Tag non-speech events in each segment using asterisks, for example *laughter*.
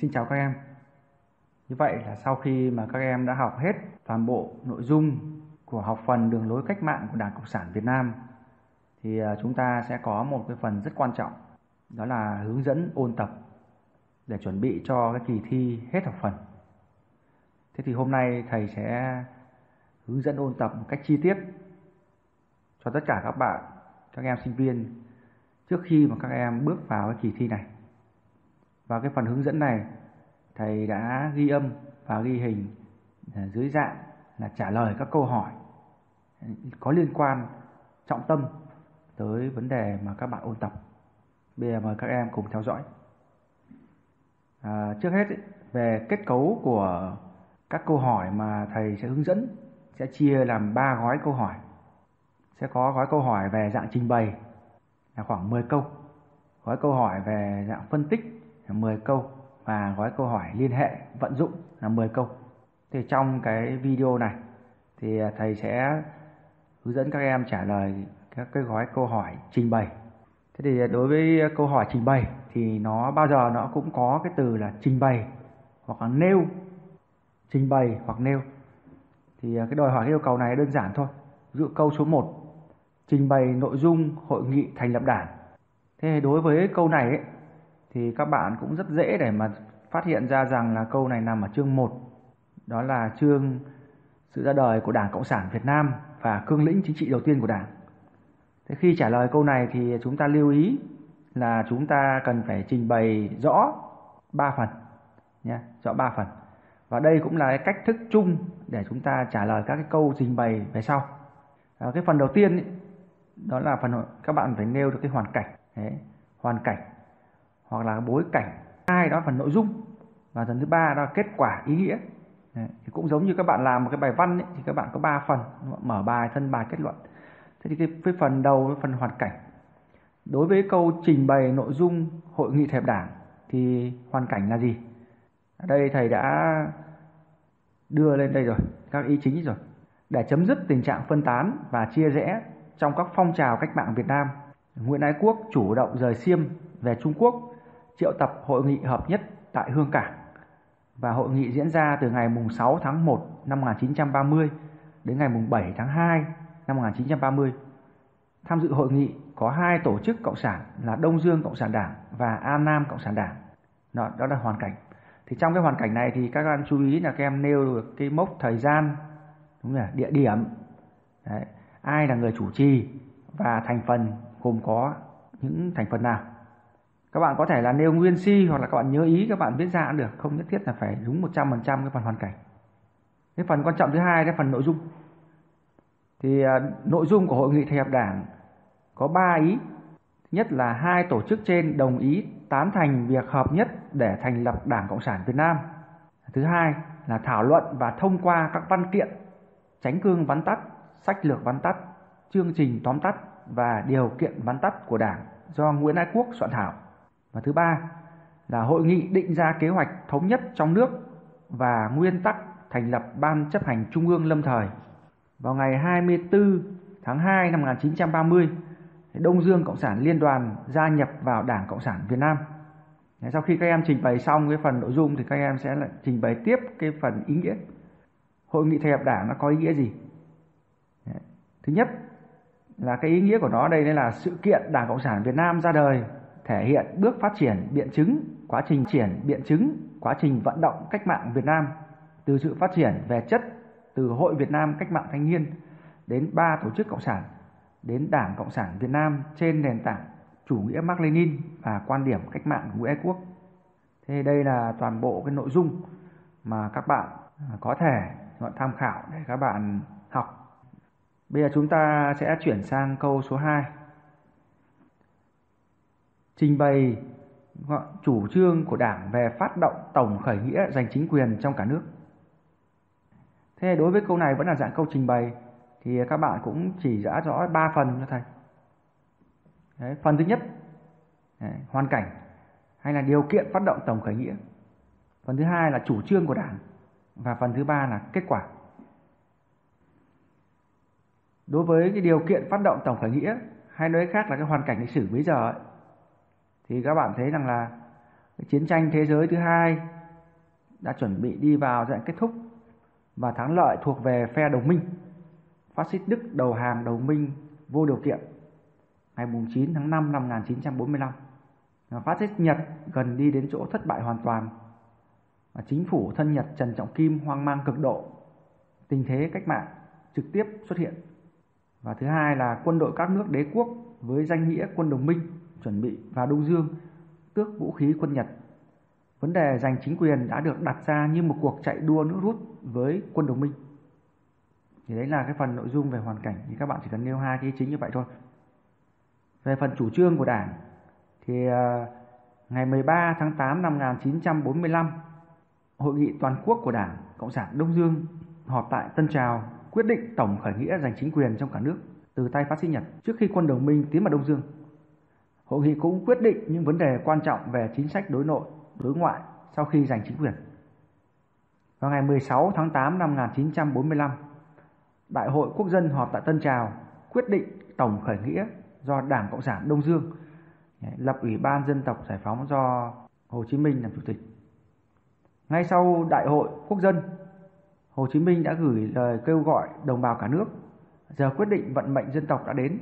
Xin chào các em. Như vậy là sau khi mà các em đã học hết toàn bộ nội dung của học phần đường lối cách mạng của Đảng Cộng sản Việt Nam, thì à, chúng ta sẽ có một cái phần rất quan trọng, đó là hướng dẫn ôn tập để chuẩn bị cho cái kỳ thi hết học phần. Thế thì hôm nay thầy sẽ hướng dẫn ôn tập một cách chi tiết cho tất cả các bạn, các em sinh viên trước khi mà các em bước vào cái kỳ thi này. Và cái phần hướng dẫn này thầy đã ghi âm và ghi hình dưới dạng là trả lời các câu hỏi có liên quan trọng tâm tới vấn đề mà các bạn ôn tập. Bây giờ mời các em cùng theo dõi. À, trước hết về kết cấu của các câu hỏi mà thầy sẽ hướng dẫn sẽ chia làm 3 gói câu hỏi. Sẽ có gói câu hỏi về dạng trình bày là khoảng 10 câu. Gói câu hỏi về dạng phân tích là 10 câu và gói câu hỏi liên hệ vận dụng là 10 câu. Thì trong cái video này thì thầy sẽ hướng dẫn các em trả lời các cái gói câu hỏi trình bày. Thế thì đối với câu hỏi trình bày thì nó bao giờ nó cũng có cái từ là trình bày hoặc là nêu, trình bày hoặc nêu thì à, cái đòi hỏi cái yêu cầu này đơn giản thôi ví dụ câu số 1 trình bày nội dung hội nghị thành lập đảng thế đối với câu này ấy, thì các bạn cũng rất dễ để mà phát hiện ra rằng là câu này nằm ở chương 1 đó là chương sự ra đời của Đảng Cộng sản Việt Nam và cương lĩnh chính trị đầu tiên của Đảng. Thế khi trả lời câu này thì chúng ta lưu ý là chúng ta cần phải trình bày rõ ba phần nhé, rõ ba phần. Và đây cũng là cái cách thức chung để chúng ta trả lời các cái câu trình bày về sau. À, cái phần đầu tiên ý, đó là phần các bạn phải nêu được cái hoàn cảnh, Đấy, hoàn cảnh hoặc là bối cảnh. Hai đó là phần nội dung và phần thứ ba đó là kết quả ý nghĩa. Đấy, thì cũng giống như các bạn làm một cái bài văn ấy, thì các bạn có 3 phần mở bài thân bài kết luận thế thì cái, cái phần đầu cái phần hoàn cảnh đối với câu trình bày nội dung hội nghị thẹp đảng thì hoàn cảnh là gì ở đây thầy đã đưa lên đây rồi các ý chính rồi để chấm dứt tình trạng phân tán và chia rẽ trong các phong trào cách mạng Việt Nam Nguyễn Ái Quốc chủ động rời Xiêm về Trung Quốc triệu tập hội nghị hợp nhất tại Hương Cảng và hội nghị diễn ra từ ngày mùng 6 tháng 1 năm 1930 đến ngày mùng 7 tháng 2 năm 1930. Tham dự hội nghị có hai tổ chức cộng sản là Đông Dương Cộng sản Đảng và An Nam Cộng sản Đảng. Đó, đó là hoàn cảnh. Thì trong cái hoàn cảnh này thì các bạn chú ý là các em nêu được cái mốc thời gian, đúng là địa điểm, Đấy. ai là người chủ trì và thành phần gồm có những thành phần nào. Các bạn có thể là nêu nguyên si hoặc là các bạn nhớ ý các bạn viết ra cũng được không nhất thiết là phải đúng 100% cái phần hoàn cảnh. Cái phần quan trọng thứ hai là phần nội dung. Thì à, nội dung của hội nghị thành lập đảng có 3 ý. Nhất là hai tổ chức trên đồng ý tán thành việc hợp nhất để thành lập Đảng Cộng sản Việt Nam. Thứ hai là thảo luận và thông qua các văn kiện, tránh cương vắn tắt, sách lược vắn tắt, chương trình tóm tắt và điều kiện vắn tắt của Đảng do Nguyễn Ái Quốc soạn thảo. Và thứ ba là hội nghị định ra kế hoạch thống nhất trong nước và nguyên tắc thành lập Ban chấp hành Trung ương lâm thời. Vào ngày 24 tháng 2 năm 1930, Đông Dương Cộng sản Liên đoàn gia nhập vào Đảng Cộng sản Việt Nam. Sau khi các em trình bày xong cái phần nội dung thì các em sẽ lại trình bày tiếp cái phần ý nghĩa. Hội nghị thành lập đảng nó có ý nghĩa gì? Thứ nhất là cái ý nghĩa của nó đây là sự kiện Đảng Cộng sản Việt Nam ra đời thể hiện bước phát triển biện chứng, quá trình triển biện chứng, quá trình vận động cách mạng Việt Nam, từ sự phát triển về chất từ Hội Việt Nam Cách mạng Thanh niên đến ba tổ chức cộng sản đến Đảng Cộng sản Việt Nam trên nền tảng chủ nghĩa Mark Lenin và quan điểm cách mạng của Nguyễn Ái Quốc. Thế đây là toàn bộ cái nội dung mà các bạn à, có thể tham khảo để các bạn học. Bây giờ chúng ta sẽ chuyển sang câu số 2 trình bày chủ trương của Đảng về phát động tổng khởi nghĩa giành chính quyền trong cả nước. Thế đối với câu này vẫn là dạng câu trình bày thì các bạn cũng chỉ rõ rõ ba phần cho thầy. Đấy, phần thứ nhất đấy, hoàn cảnh hay là điều kiện phát động tổng khởi nghĩa. Phần thứ hai là chủ trương của Đảng và phần thứ ba là kết quả. đối với cái điều kiện phát động tổng khởi nghĩa hay nói khác là cái hoàn cảnh lịch sử bây giờ ấy, thì các bạn thấy rằng là chiến tranh thế giới thứ hai đã chuẩn bị đi vào giai đoạn kết thúc và thắng lợi thuộc về phe đồng minh. Phát xít Đức đầu hàng đồng minh, vô điều kiện, ngày 9 tháng 5 năm 1945. Phát xít Nhật gần đi đến chỗ thất bại hoàn toàn. Và chính phủ thân Nhật Trần Trọng Kim hoang mang cực độ. Tình thế cách mạng trực tiếp xuất hiện. Và thứ hai là quân đội các nước đế quốc với danh nghĩa quân đồng minh chuẩn bị vào Đông Dương tước vũ khí quân Nhật. Vấn đề giành chính quyền đã được đặt ra như một cuộc chạy đua nước rút với quân đồng minh. Thì đấy là cái phần nội dung về hoàn cảnh thì các bạn chỉ cần nêu hai cái chính như vậy thôi. Về phần chủ trương của Đảng thì à, ngày 13 tháng 8 năm 1945 Hội nghị toàn quốc của Đảng Cộng sản Đông Dương họp tại Tân Trào quyết định tổng khởi nghĩa giành chính quyền trong cả nước từ tay phát xít Nhật trước khi quân đồng minh tiến vào Đông Dương. Hội nghị cũng quyết định những vấn đề quan trọng về chính sách đối nội, đối ngoại sau khi giành chính quyền. Vào ngày 16 tháng 8 năm 1945, Đại hội Quốc dân họp tại Tân Trào quyết định tổng khởi nghĩa do Đảng Cộng sản Đông Dương lập Ủy ban Dân tộc Giải phóng do Hồ Chí Minh làm chủ tịch. Ngay sau Đại hội Quốc dân, Hồ Chí Minh đã gửi lời kêu gọi đồng bào cả nước. Giờ quyết định vận mệnh dân tộc đã đến.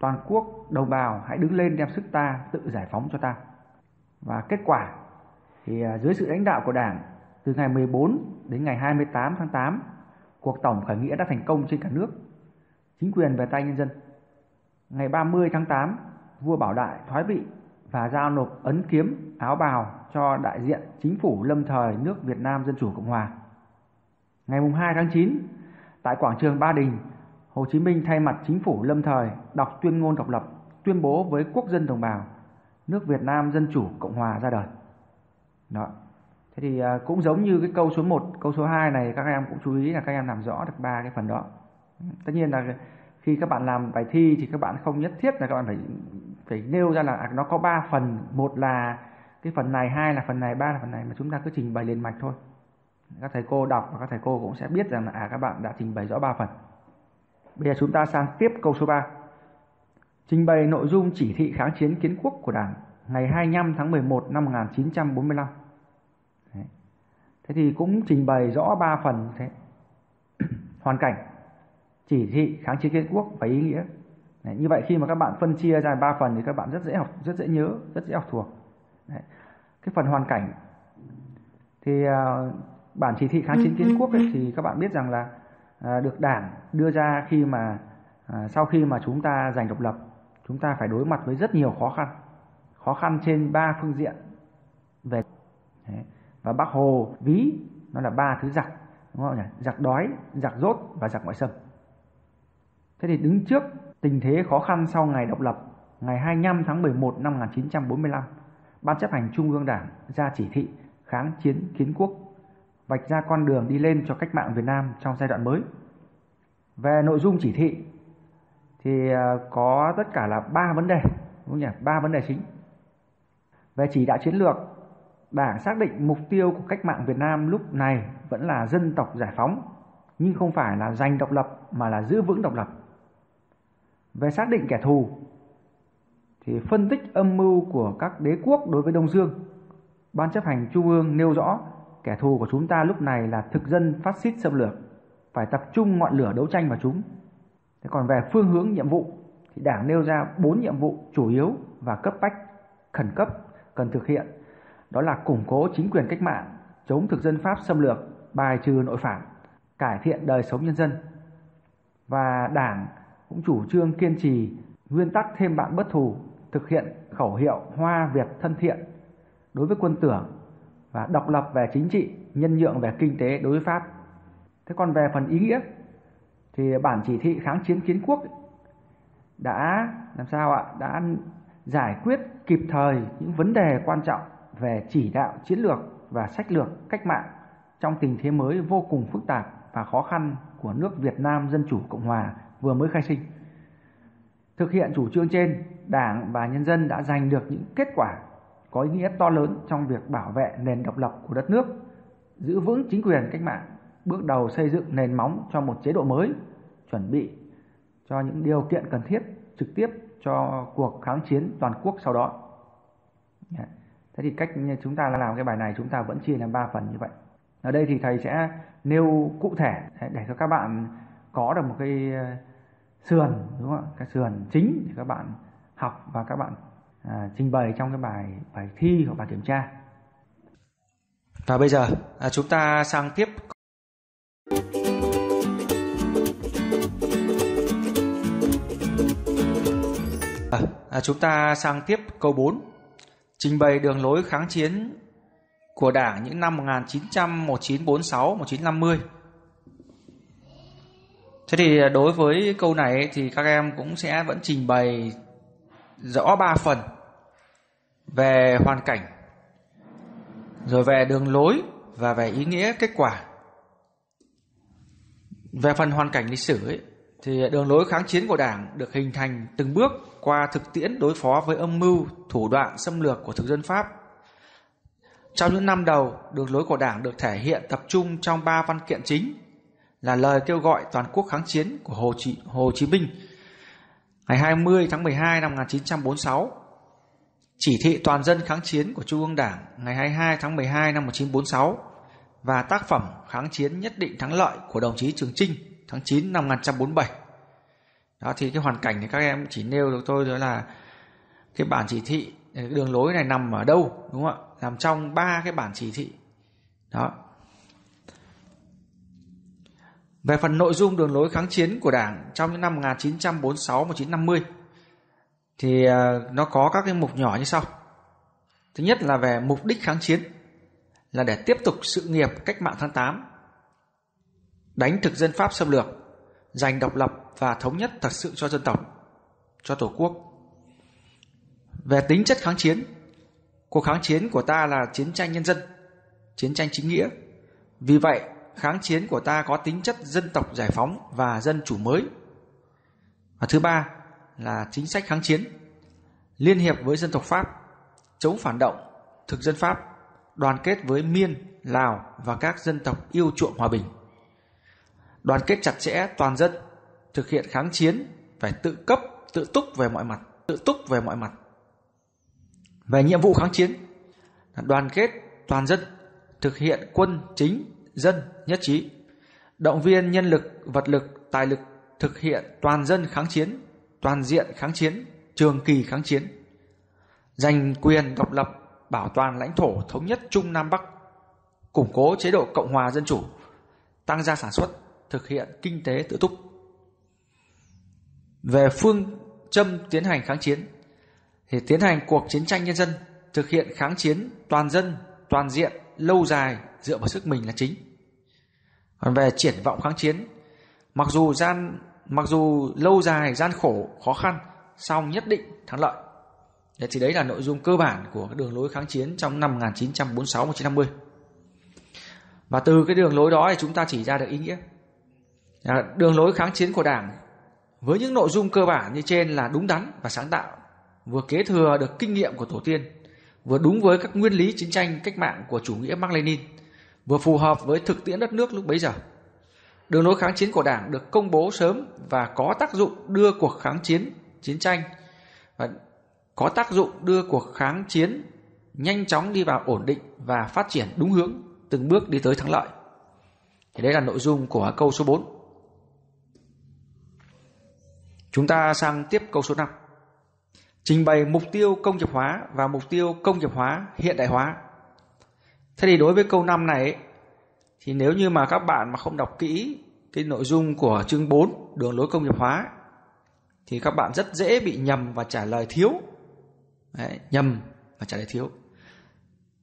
Toàn quốc đồng bào hãy đứng lên đem sức ta tự giải phóng cho ta. Và kết quả thì à, dưới sự lãnh đạo của Đảng từ ngày 14 đến ngày 28 tháng 8, cuộc tổng khởi nghĩa đã thành công trên cả nước. Chính quyền về tay nhân dân. Ngày 30 tháng 8, vua Bảo Đại thoái vị và giao nộp ấn kiếm áo bào cho đại diện chính phủ lâm thời nước Việt Nam Dân Chủ Cộng Hòa. Ngày 2 tháng 9, tại quảng trường Ba Đình, Hồ Chí Minh thay mặt chính phủ lâm thời đọc tuyên ngôn độc lập, tuyên bố với quốc dân đồng bào, nước Việt Nam Dân Chủ Cộng Hòa ra đời. Đó. Thế thì à, cũng giống như cái câu số 1, câu số 2 này các em cũng chú ý là các em làm rõ được ba cái phần đó. Tất nhiên là khi các bạn làm bài thi thì các bạn không nhất thiết là các bạn phải phải nêu ra là à, nó có 3 phần, một là cái phần này, hai là phần này, ba là phần này mà chúng ta cứ trình bày liền mạch thôi. Các thầy cô đọc và các thầy cô cũng sẽ biết rằng là à các bạn đã trình bày rõ 3 phần. Bây giờ chúng ta sang tiếp câu số 3. Trình bày nội dung chỉ thị kháng chiến kiến quốc của Đảng ngày 25 tháng 11 năm 1945. Đấy. Thế thì cũng trình bày rõ 3 phần thế. *clears throat* Hoàn cảnh, chỉ thị kháng chiến kiến quốc và ý nghĩa. Đấy. Như vậy khi mà các bạn phân chia ra 3 phần thì các bạn rất dễ học, rất dễ nhớ, rất dễ học thuộc. Đấy. Cái phần hoàn cảnh thì uh, bản chỉ thị kháng chiến kiến quốc ấy, thì các bạn biết rằng là À, được đảng đưa ra khi mà à, sau khi mà chúng ta giành độc lập chúng ta phải đối mặt với rất nhiều khó khăn khó khăn trên ba phương diện về và bác hồ ví nó là ba thứ giặc đúng không nhỉ giặc đói giặc rốt và giặc ngoại xâm thế thì đứng trước tình thế khó khăn sau ngày độc lập ngày 25 tháng 11 năm 1945 ban chấp hành trung ương đảng ra chỉ thị kháng chiến kiến quốc vạch ra con đường đi lên cho cách mạng Việt Nam trong giai đoạn mới. Về nội dung chỉ thị thì ờ, có tất cả là ba vấn đề, đúng không nhỉ? Ba vấn đề chính. Về chỉ đạo chiến lược, Đảng xác định mục tiêu của cách mạng Việt Nam lúc này vẫn là dân tộc giải phóng, nhưng không phải là giành độc lập mà là giữ vững độc lập. Về xác định kẻ thù thì phân tích âm mưu của các đế quốc đối với Đông Dương, Ban chấp hành Trung ương nêu rõ Kẻ thù của chúng ta lúc này là thực dân phát xít xâm lược, phải tập trung ngọn lửa đấu tranh vào chúng. Thế còn về phương hướng nhiệm vụ thì Đảng nêu ra bốn nhiệm vụ chủ yếu và cấp bách, khẩn cấp cần thực hiện. Đó là củng cố chính quyền cách mạng, chống thực dân Pháp xâm lược, bài trừ nội phản, cải thiện đời sống nhân dân. Và Đảng cũng chủ trương kiên trì nguyên tắc thêm bạn bất thù, thực hiện khẩu hiệu Hoa Việt thân thiện đối với quân tưởng và độc lập về chính trị, nhân nhượng về kinh tế đối với Pháp. Thế còn về phần ý nghĩa thì bản chỉ thị kháng chiến kiến quốc đã làm sao ạ? Đã giải quyết kịp thời những vấn đề quan trọng về chỉ đạo chiến lược và sách lược cách mạng trong tình thế mới vô cùng phức tạp và khó khăn của nước Việt Nam Dân Chủ Cộng Hòa vừa mới khai sinh. Thực hiện chủ trương trên, Đảng và nhân dân đã giành được những kết quả có ý nghĩa to lớn trong việc bảo vệ nền độc lập của đất nước, giữ vững chính quyền cách mạng, bước đầu xây dựng nền móng cho một chế độ mới, chuẩn bị cho những điều kiện cần thiết trực tiếp cho cuộc kháng chiến toàn quốc sau đó. Dạ. Thế thì cách chúng ta làm cái bài này chúng ta vẫn chia làm 3 phần như vậy. Ở đây thì thầy sẽ nêu cụ thể để cho các bạn có được một cái ờ, sườn đúng không ạ? Cái sườn chính để các bạn học và các bạn à, trình bày trong cái bài bài thi hoặc bài kiểm tra. Và bây giờ à, chúng ta sang tiếp à, à, chúng ta sang tiếp câu 4 trình bày đường lối kháng chiến của Đảng những năm 1900, 1946, 1950. Thế thì à, đối với câu này thì các em cũng sẽ vẫn trình bày rõ ba phần về hoàn cảnh, rồi về đường lối và về ý nghĩa kết quả. Về phần hoàn cảnh lịch sử ấy, thì đường lối kháng chiến của Đảng được hình thành từng bước qua thực tiễn đối phó với âm mưu, thủ đoạn xâm lược của thực dân Pháp. Trong những năm đầu, đường lối của Đảng được thể hiện tập trung trong ba văn kiện chính là lời kêu gọi toàn quốc kháng chiến của Hồ Chí, Hồ Chí Minh ngày 20 tháng 12 năm 1946, chỉ thị toàn dân kháng chiến của Trung ương Đảng ngày 22 tháng 12 năm 1946 và tác phẩm kháng chiến nhất định thắng lợi của đồng chí Trường Trinh tháng 9 năm 1947. Đó, thì cái hoàn cảnh thì các em chỉ nêu được tôi đó là cái bản chỉ thị cái đường lối này nằm ở đâu, đúng không ạ? Nằm trong ba cái bản chỉ thị. Đó. Về phần nội dung đường lối kháng chiến của Đảng trong những năm 1946-1950 thì à, nó có các cái mục nhỏ như sau. Thứ nhất là về mục đích kháng chiến, là để tiếp tục sự nghiệp cách mạng tháng 8 đánh thực dân Pháp xâm lược, giành độc lập và thống nhất thật sự cho dân tộc, cho Tổ quốc. Về tính chất kháng chiến, cuộc kháng chiến của ta là chiến tranh nhân dân, chiến tranh chính nghĩa. Vì vậy, kháng chiến của ta có tính chất dân tộc giải phóng và dân chủ mới. Và thứ ba là chính sách kháng chiến, liên hiệp với dân tộc Pháp, chống phản động, thực dân Pháp, đoàn kết với Miên, Lào và các dân tộc yêu chuộng hòa bình đoàn kết chặt chẽ toàn dân, thực hiện kháng chiến phải tự cấp, tự túc về mọi mặt, tự túc về mọi mặt. Về nhiệm vụ kháng chiến, đoàn kết toàn dân, thực hiện quân chính, dân nhất trí, động viên nhân lực, vật lực, tài lực thực hiện toàn dân kháng chiến, toàn diện kháng chiến, trường kỳ kháng chiến, giành quyền độc lập, bảo toàn lãnh thổ thống nhất Trung Nam Bắc, củng cố chế độ Cộng hòa Dân chủ, tăng gia sản xuất, thực hiện kinh tế tự túc. Về phương châm tiến hành kháng chiến thì tiến hành cuộc chiến tranh nhân dân, thực hiện kháng chiến toàn dân, toàn diện, lâu dài dựa vào sức mình là chính. Còn về triển vọng kháng chiến, mặc dù gian mặc dù lâu dài gian khổ, khó khăn, song nhất định thắng lợi. Thế thì đấy là nội dung cơ bản của cái đường lối kháng chiến trong năm 1946-1950. Và từ cái đường lối đó thì chúng ta chỉ ra được ý nghĩa. À, đường lối kháng chiến của Đảng với những nội dung cơ bản như trên là đúng đắn và sáng tạo, vừa kế thừa được kinh nghiệm của tổ tiên, vừa đúng với các nguyên lý chiến tranh cách mạng của chủ nghĩa Mác Lênin, vừa phù hợp với thực tiễn đất nước lúc bấy giờ. Đường lối kháng chiến của Đảng được công bố sớm và có tác dụng đưa cuộc kháng chiến chiến tranh và có tác dụng đưa cuộc kháng chiến nhanh chóng đi vào ổn định và phát triển đúng hướng, từng bước đi tới thắng lợi. Thì đây là nội dung của câu số 4. Chúng ta sang tiếp câu số 5. Trình bày mục tiêu công nghiệp hóa và mục tiêu công nghiệp hóa hiện đại hóa. Thế thì đối với câu 5 này thì nếu như mà các bạn mà không đọc kỹ cái nội dung của chương 4 đường lối công nghiệp hóa thì các bạn rất dễ bị nhầm và trả lời thiếu. Đấy, nhầm và trả lời thiếu.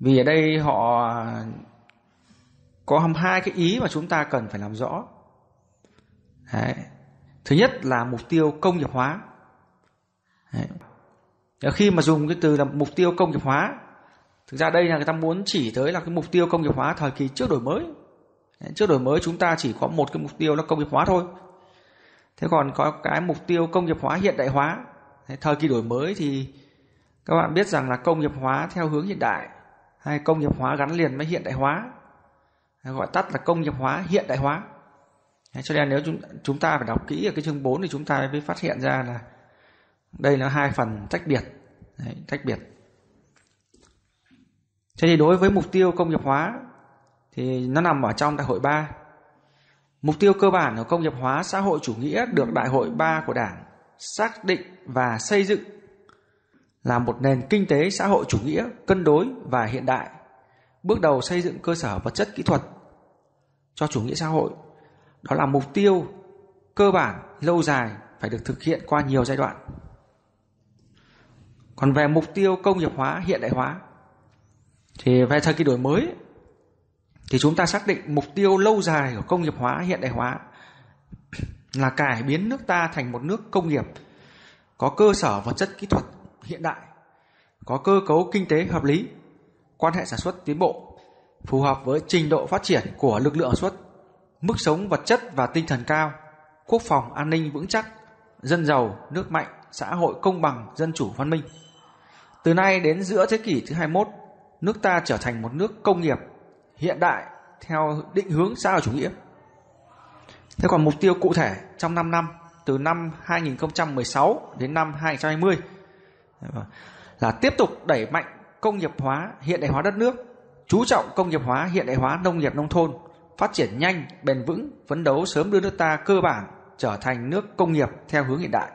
Vì ở đây họ có hai cái ý mà chúng ta cần phải làm rõ. Đấy. Thứ nhất là mục tiêu công nghiệp hóa. Đấy. Khi mà dùng cái từ là mục tiêu công nghiệp hóa, thực ra đây là người ta muốn chỉ tới là cái mục tiêu công nghiệp hóa thời kỳ trước đổi mới. Đấy. Trước đổi mới chúng ta chỉ có một cái mục tiêu là công nghiệp hóa thôi. Thế còn có cái mục tiêu công nghiệp hóa hiện đại hóa. Đấy. Thời kỳ đổi mới thì các bạn biết rằng là công nghiệp hóa theo hướng hiện đại hay công nghiệp hóa gắn liền với hiện đại hóa gọi tắt là công nghiệp hóa hiện đại hóa cho nên nếu chúng chúng ta phải đọc kỹ ở cái chương 4 thì chúng ta mới phát hiện ra là đây là hai phần tách biệt. Đấy, tách biệt. Thế thì đối với mục tiêu công nghiệp hóa thì nó nằm ở trong đại hội 3 mục tiêu cơ bản của công nghiệp hóa xã hội chủ nghĩa được đại hội 3 của đảng xác định và xây dựng là một nền kinh tế xã hội chủ nghĩa cân đối và hiện đại bước đầu xây dựng cơ sở vật chất kỹ thuật cho chủ nghĩa xã hội đó là mục tiêu cơ bản lâu dài phải được thực hiện qua nhiều giai đoạn. Còn về mục tiêu công nghiệp hóa, hiện đại hóa, thì về thời kỳ đổi mới, thì chúng ta xác định mục tiêu lâu dài của công nghiệp hóa, hiện đại hóa là cải biến nước ta thành một nước công nghiệp có cơ sở vật chất kỹ thuật hiện đại, có cơ cấu kinh tế hợp lý, quan hệ sản xuất tiến bộ, phù hợp với trình độ phát triển của lực lượng sản xuất mức sống vật chất và tinh thần cao, quốc phòng an ninh vững chắc, dân giàu, nước mạnh, xã hội công bằng, dân chủ văn minh. Từ nay đến giữa thế kỷ thứ 21 nước ta trở thành một nước công nghiệp, hiện đại theo định hướng xã hội chủ nghĩa. Thế còn mục tiêu cụ thể trong 5 năm, từ năm 2016 đến năm 2020 là tiếp tục đẩy mạnh công nghiệp hóa, hiện đại hóa đất nước, chú trọng công nghiệp hóa, hiện đại hóa nông nghiệp, nông thôn phát triển nhanh, bền vững, phấn đấu sớm đưa nước ta cơ bản trở thành nước công nghiệp theo hướng hiện đại.